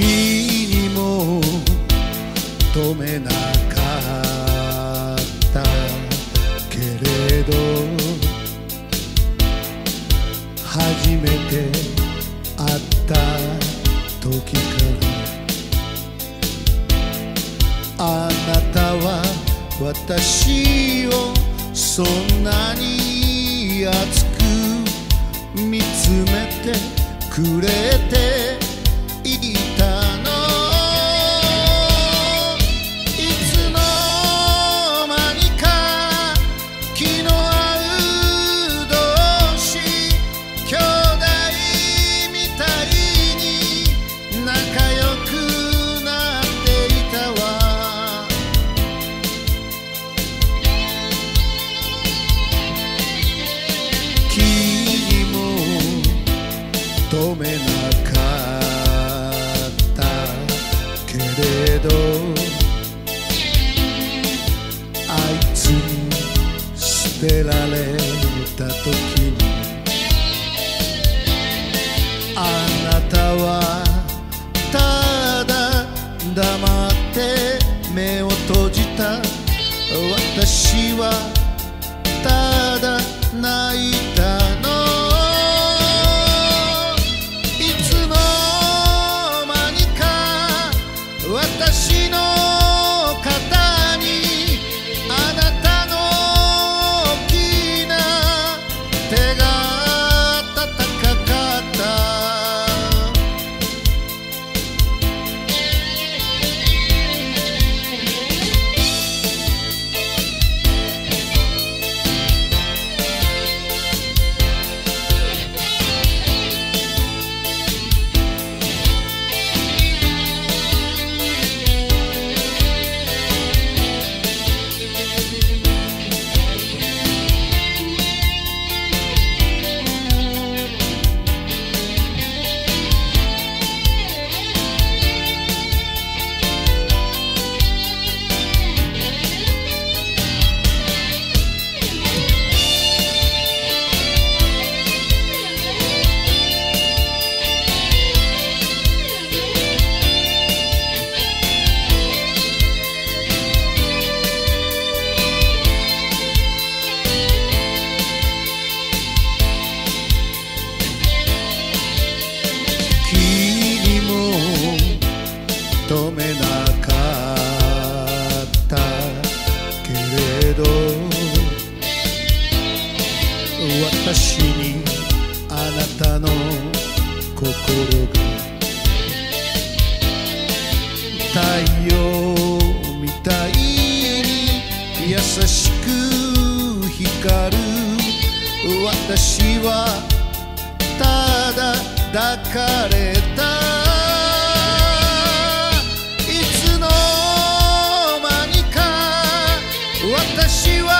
にも止めなかったけれど初めて会った時からあなたは私をそんなに熱く見つめてくれて止めなかったけれどあいつに捨てられた時にあなたはただ黙って目を閉じた。私はただ泣いた。なかったけれど私にあなたの心が太陽みたいに優しく光る。私はただ抱かれた you are.